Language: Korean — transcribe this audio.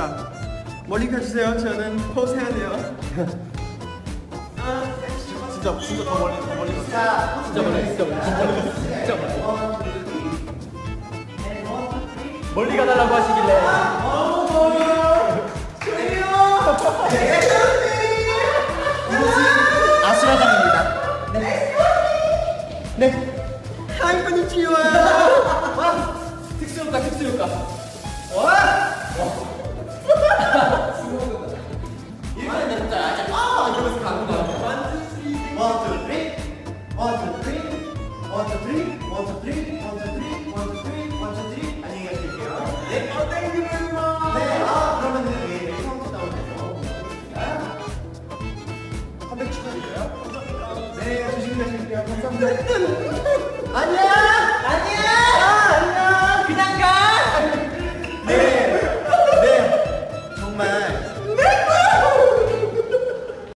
자, 멀리 가주세요. 저는 포스해야 돼요. 진짜 진짜 더 멀리 더 멀리 가. 진짜 멀리 진짜 멀리 진짜 멀리 진짜 멀리. 멀리 가달라고 하시길래. 이곳은 아수라장입니다. 네. 네. 한분이 치워요. 아, 특수효과 특수효과. 와. 와. 원투쓰리 원투쓰리 원투쓰리 원투쓰리 안녕히 가실게요 안녕